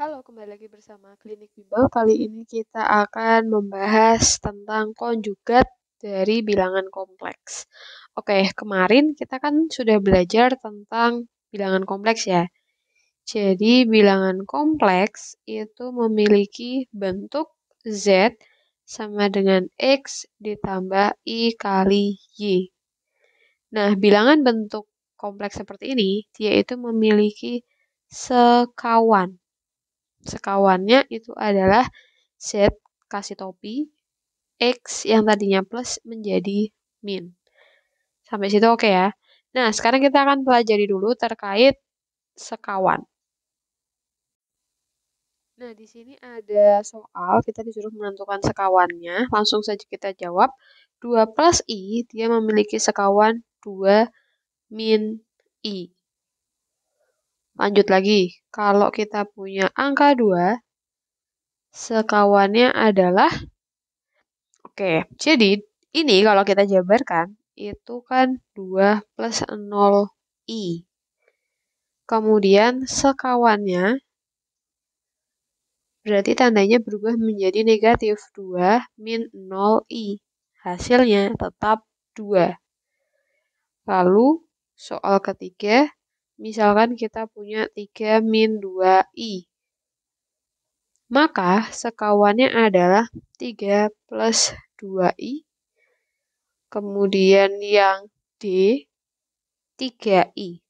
Halo, kembali lagi bersama Klinik Bimbel. Kali ini kita akan membahas tentang konjugat dari bilangan kompleks. Oke, kemarin kita kan sudah belajar tentang bilangan kompleks ya. Jadi, bilangan kompleks itu memiliki bentuk Z sama dengan X ditambah I kali Y. Nah, bilangan bentuk kompleks seperti ini, dia itu memiliki sekawan sekawannya itu adalah Z kasih topi, X yang tadinya plus menjadi min. Sampai situ oke okay ya. Nah, sekarang kita akan pelajari dulu terkait sekawan. Nah, di sini ada soal, kita disuruh menentukan sekawannya. Langsung saja kita jawab. 2 plus I, dia memiliki sekawan 2 min I. Lanjut lagi, kalau kita punya angka 2, sekawannya adalah, oke, jadi ini kalau kita jabarkan, itu kan 2 plus 0i. Kemudian sekawannya, berarti tandanya berubah menjadi negatif 2 min 0i. Hasilnya tetap 2. Lalu soal ketiga, Misalkan kita punya 3 min 2i. Maka sekawannya adalah 3 plus 2i. Kemudian yang D, 3i.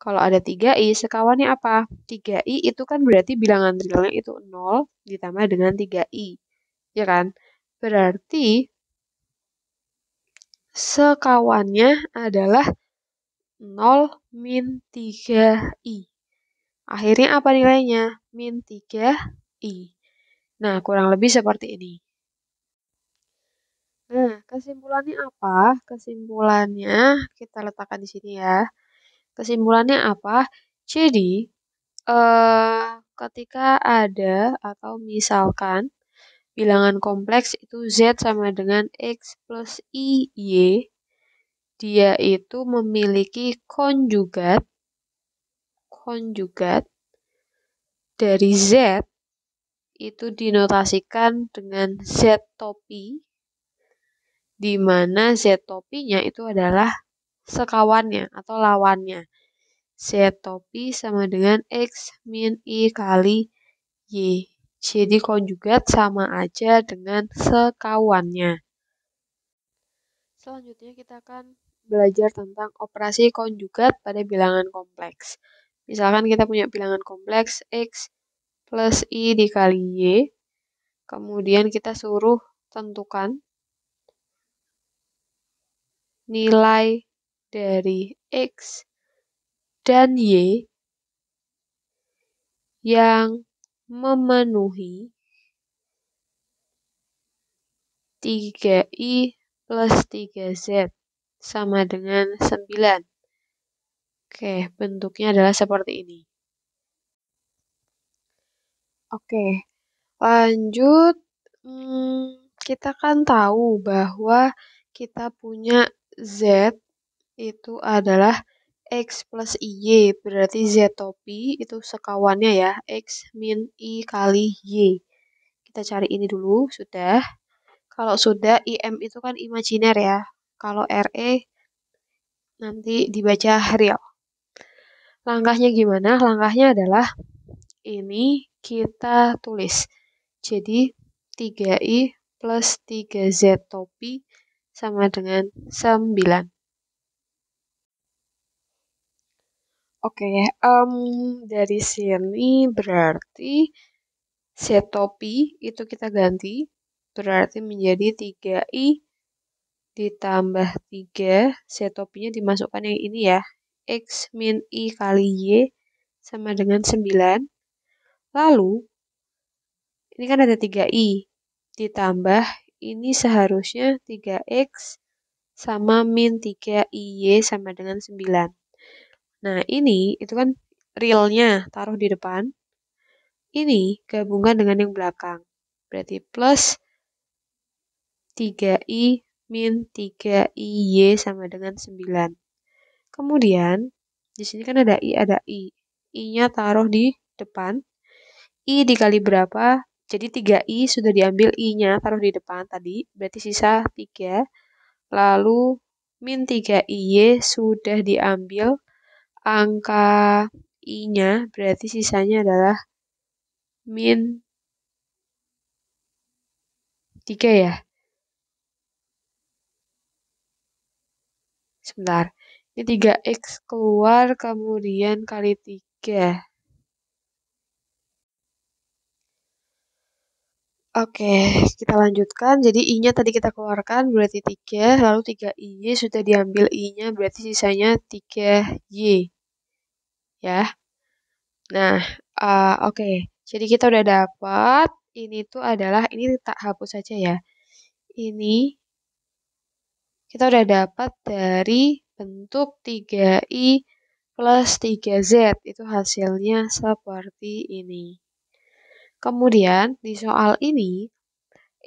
Kalau ada 3i, sekawannya apa? 3i itu kan berarti bilangan realnya itu 0 ditambah dengan 3i. Ya kan? Berarti sekawannya adalah 0 min 3i. Akhirnya apa nilainya? Min 3i. Nah, kurang lebih seperti ini. Nah, kesimpulannya apa? Kesimpulannya kita letakkan di sini ya. Kesimpulannya apa? Jadi, eh, ketika ada atau misalkan bilangan kompleks itu Z sama dengan X plus I, Y, dia itu memiliki konjugat konjugat dari Z itu dinotasikan dengan Z topi di mana Z topinya itu adalah sekawannya atau lawannya. Z topi sama dengan X min I kali Y. Jadi konjugat sama aja dengan sekawannya. Selanjutnya kita akan belajar tentang operasi konjugat pada bilangan kompleks. Misalkan kita punya bilangan kompleks X plus I dikali Y, kemudian kita suruh tentukan nilai dari X dan Y yang memenuhi 3i plus 3z sama dengan 9. Oke, bentuknya adalah seperti ini. Oke, lanjut. Hmm, kita kan tahu bahwa kita punya Z itu adalah X plus Y, berarti Z topi itu sekawannya ya, X min I kali Y. Kita cari ini dulu, sudah. Kalau sudah, IM itu kan imajiner ya, kalau RE nanti dibaca real. Langkahnya gimana? Langkahnya adalah ini kita tulis. Jadi 3i plus 3z topi sama dengan 9. Oke, um, dari sini berarti z topi itu kita ganti. Berarti menjadi 3i ditambah 3, setopinya dimasukkan yang ini ya, X min I kali Y sama dengan 9. Lalu, ini kan ada 3I, ditambah ini seharusnya 3X sama min 3IY sama dengan 9. Nah, ini itu kan realnya taruh di depan. Ini gabungan dengan yang belakang. Berarti plus 3i min 3IY sama dengan 9. Kemudian, di sini kan ada I, ada I. I-nya taruh di depan. I dikali berapa? Jadi 3I sudah diambil I-nya, taruh di depan tadi, berarti sisa 3. Lalu min 3IY sudah diambil angka I-nya, berarti sisanya adalah min 3 ya. Sebentar. Ini 3X keluar, kemudian kali 3. Oke, kita lanjutkan. Jadi I-nya tadi kita keluarkan berarti 3, lalu 3Y sudah diambil I-nya berarti sisanya 3Y. Ya. Nah, uh, oke. Jadi kita udah dapat ini tuh adalah ini tak hapus saja ya. Ini kita udah dapat dari bentuk 3i plus 3z. Itu hasilnya seperti ini. Kemudian di soal ini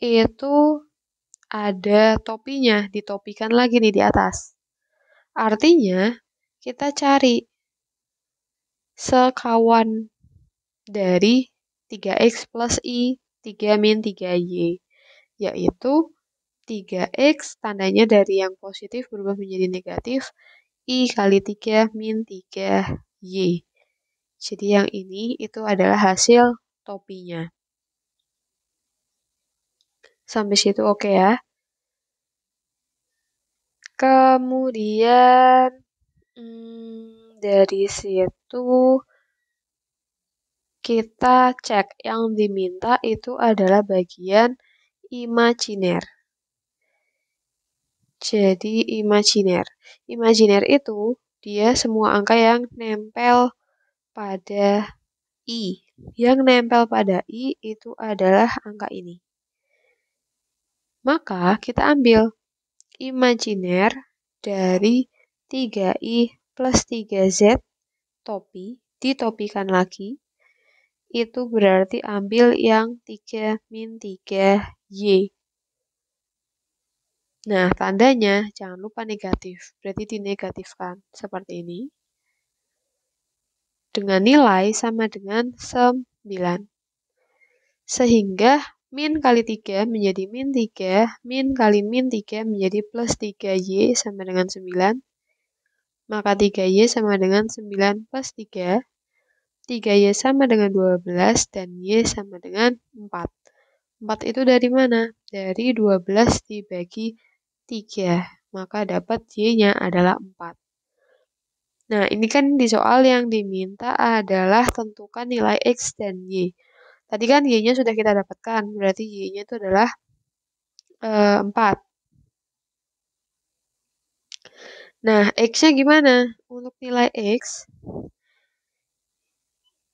itu ada topinya, ditopikan lagi nih di atas. Artinya kita cari sekawan dari 3x plus i 3 min 3y, yaitu 3x tandanya dari yang positif berubah menjadi negatif, i kali 3 min 3y. Jadi yang ini itu adalah hasil topinya. Sampai situ oke okay ya. Kemudian hmm, dari situ kita cek yang diminta itu adalah bagian imajiner. Jadi imajiner. Imajiner itu dia semua angka yang nempel pada i. Yang nempel pada i itu adalah angka ini. Maka kita ambil imajiner dari 3i plus 3z topi, ditopikan lagi. Itu berarti ambil yang 3 min 3y. Nah, tandanya jangan lupa negatif, berarti dinegatifkan seperti ini. Dengan nilai sama dengan 9. Sehingga min kali 3 menjadi min 3, min kali min 3 menjadi plus 3y sama dengan 9. Maka 3y sama dengan 9 plus 3. 3y sama dengan 12 dan y sama dengan 4. 4 itu dari mana? Dari 12 dibagi 3, maka dapat Y-nya adalah 4. Nah, ini kan di soal yang diminta adalah tentukan nilai X dan Y. Tadi kan Y-nya sudah kita dapatkan, berarti Y-nya itu adalah e, eh, 4. Nah, X-nya gimana? Untuk nilai X,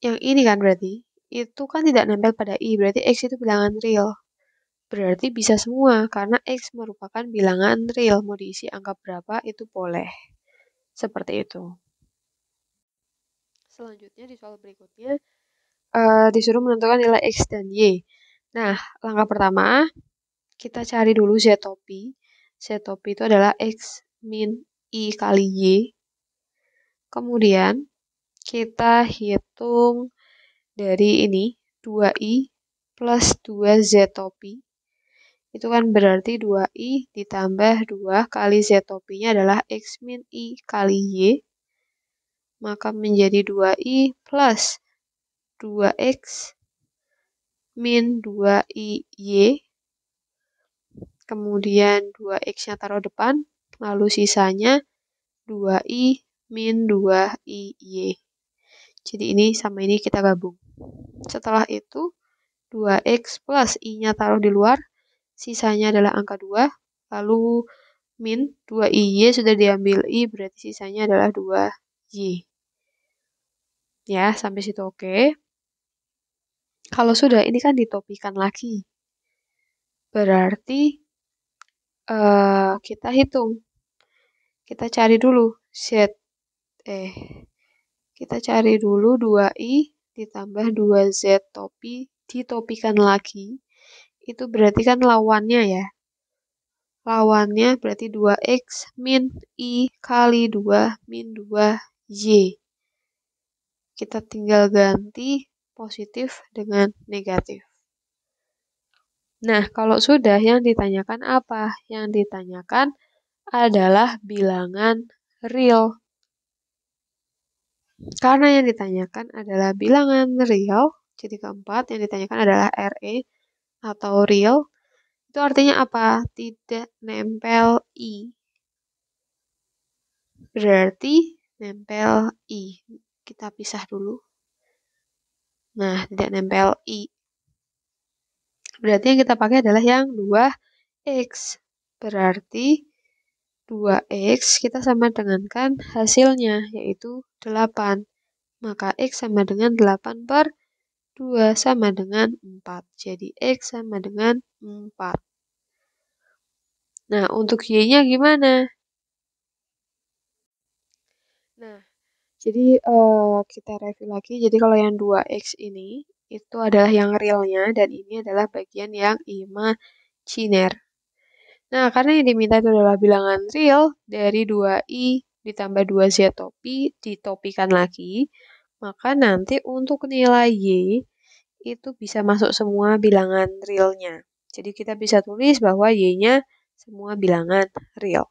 yang ini kan berarti, itu kan tidak nempel pada I, berarti X itu bilangan real. Berarti bisa semua, karena X merupakan bilangan real. Mau diisi angka berapa, itu boleh. Seperti itu. Selanjutnya, di soal berikutnya, uh, disuruh menentukan nilai X dan Y. Nah, langkah pertama, kita cari dulu Z topi. Z topi itu adalah X min I kali Y. Kemudian, kita hitung dari ini, 2I plus 2Z topi itu kan berarti 2i ditambah 2 kali z topinya adalah x min i kali y. Maka menjadi 2i plus 2x min 2i y. Kemudian 2x-nya taruh depan, lalu sisanya 2i min 2i y. Jadi ini sama ini kita gabung. Setelah itu 2x plus i-nya taruh di luar, sisanya adalah angka 2, lalu min 2IY sudah diambil I, berarti sisanya adalah 2Y. Ya, sampai situ oke. Okay. Kalau sudah, ini kan ditopikan lagi. Berarti uh, kita hitung. Kita cari dulu Z. Eh, kita cari dulu 2I ditambah 2Z topi, ditopikan lagi itu berarti kan lawannya ya. Lawannya berarti 2x min i kali 2 min 2y. Kita tinggal ganti positif dengan negatif. Nah, kalau sudah yang ditanyakan apa? Yang ditanyakan adalah bilangan real. Karena yang ditanyakan adalah bilangan real, jadi keempat yang ditanyakan adalah RE atau real. Itu artinya apa? Tidak nempel I. Berarti nempel I. Kita pisah dulu. Nah, tidak nempel I. Berarti yang kita pakai adalah yang 2X. Berarti 2X kita sama dengan kan hasilnya, yaitu 8. Maka X sama dengan 8 per 2 sama dengan 4. Jadi X sama dengan 4. Nah, untuk Y-nya gimana? Nah, jadi uh, kita review lagi. Jadi kalau yang 2X ini, itu adalah yang realnya, dan ini adalah bagian yang imajiner. Nah, karena yang diminta itu adalah bilangan real dari 2i ditambah 2z topi ditopikan lagi, maka nanti untuk nilai y itu bisa masuk semua bilangan realnya. Jadi kita bisa tulis bahwa y-nya semua bilangan real.